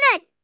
Bye.